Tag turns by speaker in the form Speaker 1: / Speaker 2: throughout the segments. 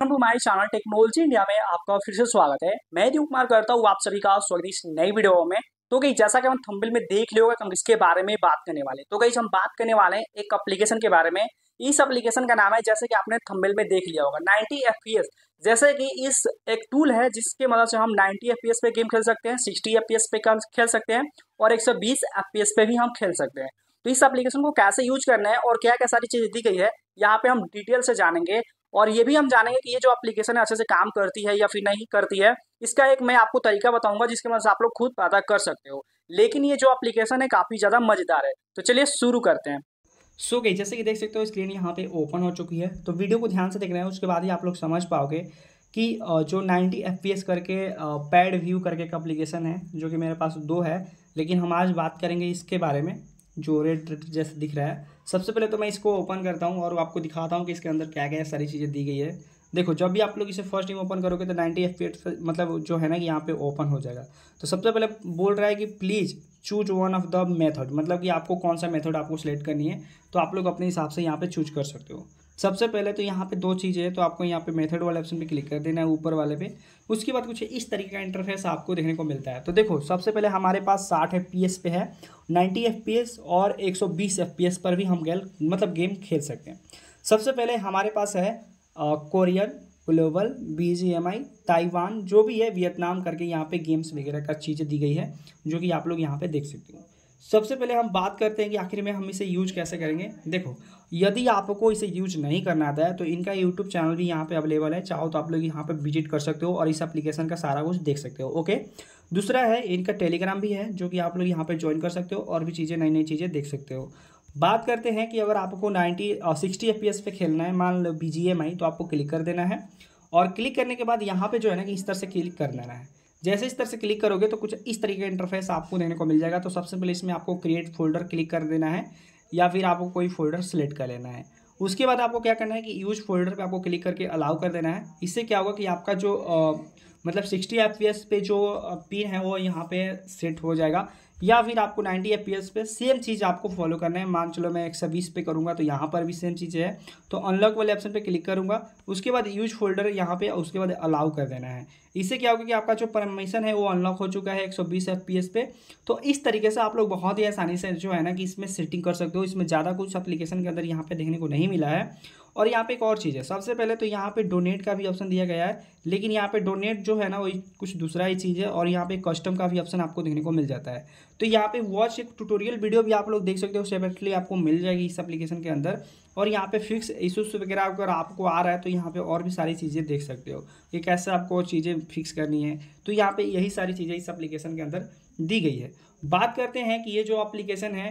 Speaker 1: Welcome to my channel technology India में आपका फिर से स्वागत है। मैं दीप कुमार करता हूँ आप सभी का स्वागत इस नई वीडियो में। तो गई, जैसा कि हम थंबनेल में देख लिया हम इसके बारे में बात करने वाले तो गई, हम बात करने वाले हैं एक एप्लीकेशन के बारे में। इस एप्लीकेशन का नाम है, जैसे कि आपने थंबनेल में देख लिया होगा 90 एफ़ जैसे कि इस एक टूल है जिसके मदद से हम 90 एफ़ पे गेम खेल सकते हैं 60 एफ़ पे खेल सकते हैं और 120 एफ़ पे भी हम खेल सकते हैं। तो इस एप्लीकेशन को कैसे यूज़ करना है और क्या क्या सारी चीज़ें दी गई है, यहाँ पे हम डिटेल से जानेंगे। और ये भी हम जानेंगे कि ये जो एप्लीकेशन है, अच्छे से काम करती है या फिर नहीं करती है, इसका एक मैं आपको तरीका बताऊँगा जिसके मदद से आप लोग खुद पता कर सकते हो। लेकिन ये जो एप्लीकेशन है, काफ़ी ज़्यादा मज़ेदार है। तो चलिए शुरू करते हैं।
Speaker 2: सो गई जैसे कि देख सकते हो स्क्रीन यहाँ पे ओपन हो चुकी है। तो वीडियो को ध्यान से देख रहे हैं, उसके बाद ही आप लोग समझ पाओगे कि जो 90 एफ़ करके पैड व्यू करके एक एप्लीकेशन है, जो कि मेरे पास दो है, लेकिन हम आज बात करेंगे इसके बारे में। जो रेड जैसे दिख रहा है। सबसे पहले तो मैं इसको ओपन करता हूँ और आपको दिखाता हूँ कि इसके अंदर क्या क्या सारी चीज़ें दी गई है। देखो, जब भी आप लोग इसे फ़र्स्ट टाइम ओपन करोगे तो 90 एफ़ मतलब जो है ना कि यहाँ पे ओपन हो जाएगा। तो सबसे पहले बोल रहा है कि please choose one of the method मतलब कि आपको कौन सा मेथड आपको सेलेक्ट करनी है तो आप लोग अपने हिसाब से यहाँ पे चूज़ कर सकते हो। सबसे पहले तो यहाँ पे दो चीज़ें हैं तो आपको यहाँ पे मेथड वाले ऑप्शन पे क्लिक कर देना है, ऊपर वाले पे। उसके बाद कुछ इस तरीके का इंटरफेस आपको देखने को मिलता है। तो देखो, सबसे पहले हमारे पास साठ एफ़ पे है नाइन्टी एफ़ और एक सौ पर भी हम गेल मतलब गेम खेल सकते हैं। सबसे पहले हमारे पास है Korean global B G M I Taiwan जो भी है वियतनाम करके यहाँ पे गेम्स वगैरह का चीज़ें दी गई है, जो कि आप लोग यहाँ पे देख सकते हो। सबसे पहले हम बात करते हैं कि आखिर में हम इसे यूज़ कैसे करेंगे। देखो, यदि आपको इसे यूज़ नहीं करना आता है तो इनका यूट्यूब चैनल भी यहाँ पे अवेलेबल है। चाहो तो आप लोग यहाँ पे विज़िट कर सकते हो और इस एप्लीकेशन का सारा कुछ देख सकते हो ओके दूसरा है, इनका टेलीग्राम भी है, जो कि आप लोग यहाँ पे ज्वाइन कर सकते हो और भी चीज़ें नई नई चीज़ें देख सकते हो। बात करते हैं कि अगर आपको नाइन्टी सिक्सटी एफ़ पे खेलना है, मान लो बी तो आपको क्लिक कर देना है। और क्लिक करने के बाद यहाँ पे जो है ना कि इस तरह से क्लिक कर लेना है। जैसे इस तरह से क्लिक करोगे तो कुछ इस तरीके का इंटरफेस आपको देखने को मिल जाएगा। तो सबसे पहले इसमें आपको क्रिएट फोल्डर क्लिक कर देना है या फिर आपको कोई फोल्डर सेलेक्ट कर लेना है। उसके बाद आपको क्या करना है कि यूज़ फोल्डर पे आपको क्लिक करके अलाउ कर देना है। इससे क्या होगा कि आपका जो आ, मतलब सिक्सटी एफ़ पे जो पिन है वो यहाँ पे सेट हो जाएगा। या फिर आपको 90 एफ़ पे सेम चीज़ आपको फॉलो करना है। मान चलो मैं 120 पे करूँगा तो यहाँ पर भी सेम चीज़ है। तो अनलॉक वाले ऑप्शन पे क्लिक करूँगा। उसके बाद यूज़ फोल्डर यहाँ पे, उसके बाद अलाउ कर देना है। इससे क्या होगा कि आपका जो परमिशन है, वो अनलॉक हो चुका है 120 एफपीएस पे। तो इस तरीके से आप लोग बहुत ही आसानी से जो है ना कि इसमें सेटिंग कर सकते हो। इसमें ज़्यादा कुछ एप्लीकेशन के अंदर यहाँ पे देखने को नहीं मिला है। और यहाँ पे एक और चीज़ है। सबसे पहले तो यहाँ पे डोनेट का भी ऑप्शन दिया गया है। लेकिन यहाँ पे डोनेट जो है ना, वही कुछ दूसरा ही चीज़ है। और यहाँ पे कस्टम का भी ऑप्शन आपको देखने को मिल जाता है। तो यहाँ पे वॉच एक ट्यूटोरियल वीडियो भी आप लोग देख सकते हो सेपरेटली आपको मिल जाएगी इस एप्लीकेशन के अंदर। और यहाँ पे फिक्स इशूज वगैरह अगर आपको आ रहा है तो यहाँ पे और भी सारी चीज़ें देख सकते हो कि कैसे आपको चीज़ें फिक्स करनी है। तो यहाँ पे यही सारी चीज़ें इस एप्लीकेशन के अंदर दी गई है। बात करते हैं कि ये जो एप्लीकेशन है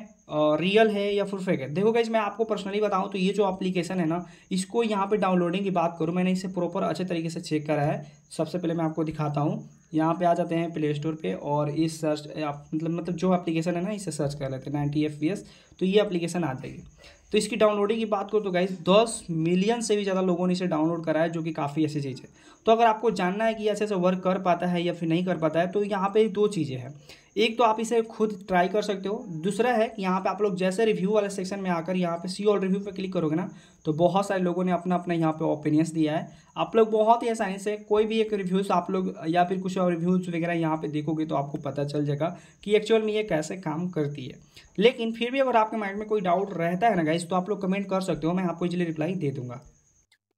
Speaker 2: रियल है या फिर फेक है? देखो गाइज़ मैं आपको पर्सनली बताऊँ तो ये जो एप्लीकेशन है ना, इसको यहाँ पे डाउनलोडिंग की बात करूँ, मैंने इसे प्रॉपर अच्छे तरीके से चेक करा है। सबसे पहले मैं आपको दिखाता हूँ। यहाँ पे आ जाते हैं प्ले स्टोर पे और इस सर्च मतलब मतलब जो एप्लीकेशन है ना, इसे सर्च कर लेते हैं नाइन्टी एफ़ तो ये एप्लीकेशन आ जाएगी। तो इसकी डाउनलोडिंग की बात करो तो गाइज़ दस मिलियन से भी ज़्यादा लोगों ने इसे डाउनलोड करा है, जो कि काफ़ी ऐसी चीज़ है। तो अगर आपको जानना है कि ऐसे ऐसे वर्क कर पाता है या फिर नहीं कर पाता है तो यहाँ पे दो चीज़ें हैं। एक तो आप इसे खुद ट्राई कर सकते हो। दूसरा है कि यहाँ पे आप लोग जैसे रिव्यू वाले सेक्शन में आकर यहाँ पे सी ऑल रिव्यू पे क्लिक करोगे ना तो बहुत सारे लोगों ने अपना अपना यहाँ पे ओपिनियंस दिया है। आप लोग बहुत ही आसानी से कोई भी एक रिव्यूज़ आप लोग या फिर कुछ और रिव्यूज़ वगैरह यहाँ पे देखोगे तो आपको पता चल जाएगा कि एक्चुअल में ये कैसे काम करती है। लेकिन फिर भी अगर आपके माइंड में कोई डाउट रहता है ना गाइस तो आप लोग कमेंट कर सकते हो, मैं आपको इजिली रिप्लाई दे दूँगा।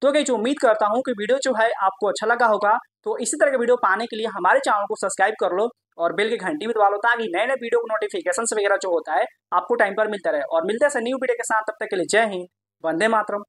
Speaker 1: तो गई उम्मीद करता हूँ कि वीडियो जो है आपको अच्छा लगा होगा। तो इसी तरह के वीडियो पाने के लिए हमारे चैनल को सब्सक्राइब कर लो और बिल की घंटी भी दबा लो ताकि नए नए वीडियो को नोटिफिकेशन वगैरह जो होता है, आपको टाइम पर मिलता रहे। और मिलते हैं न्यू वीडियो के साथ, तब तक के लिए जय हिंद, वंदे मातरम।